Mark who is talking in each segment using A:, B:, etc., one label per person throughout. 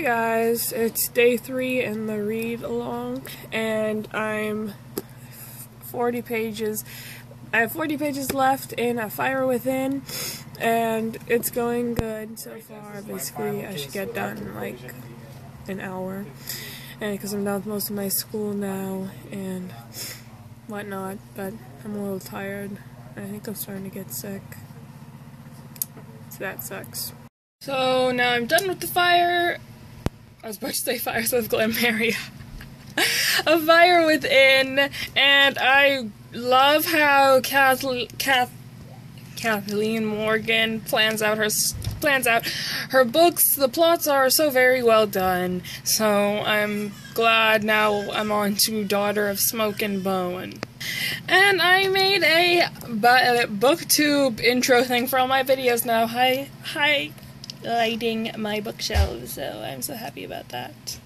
A: Hey guys, it's day three in the read along, and I'm 40 pages. I have 40 pages left in A Fire Within, and it's going good so far. Basically, I should get done in like an hour, and because I'm done with most of my school now and whatnot, but I'm a little tired. I think I'm starting to get sick. So that sucks. So now I'm done with the fire. I was about to say Fires of Gleannmara. a fire within, and I love how Kath, Kath, Kathleen Morgan plans out her plans out her books. The plots are so very well done. So I'm glad now I'm on to Daughter of Smoke and Bone. And I made a booktube intro thing for all my videos now. Hi, hi lighting my bookshelves, so I'm so happy about that.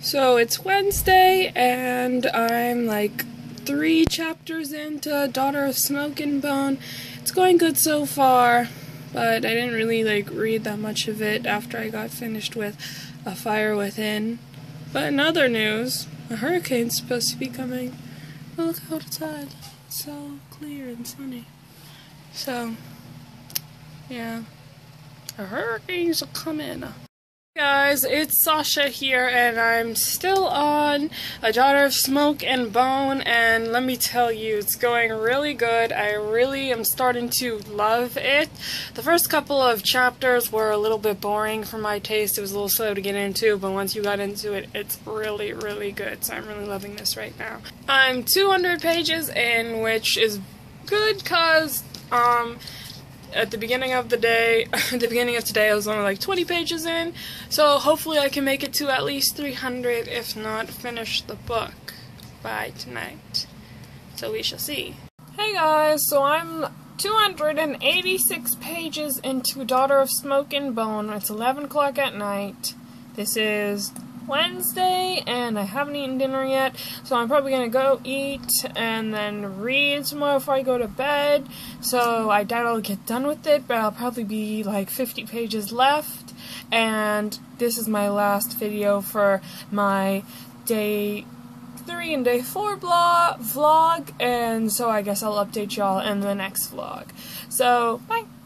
A: So it's Wednesday, and I'm like three chapters into Daughter of Smoke and Bone. It's going good so far, but I didn't really like read that much of it after I got finished with A Fire Within. But in other news, a hurricane's supposed to be coming. Look outside. It's so clear and sunny. So, yeah. The hurricanes are coming. Guys, it's Sasha here, and I'm still on A Daughter of Smoke and Bone, and let me tell you, it's going really good. I really am starting to love it. The first couple of chapters were a little bit boring for my taste. It was a little slow to get into, but once you got into it, it's really, really good, so I'm really loving this right now. I'm 200 pages in, which is good because, um, at the beginning of the day, at the beginning of today, I was only like 20 pages in, so hopefully I can make it to at least 300, if not finish the book by tonight. So we shall see. Hey guys, so I'm 286 pages into Daughter of Smoke and Bone. It's 11 o'clock at night. This is Wednesday and I haven't eaten dinner yet, so I'm probably gonna go eat and then read tomorrow before I go to bed. So I doubt I'll get done with it, but I'll probably be like 50 pages left. And this is my last video for my day three and day four vlog, and so I guess I'll update y'all in the next vlog. So, bye!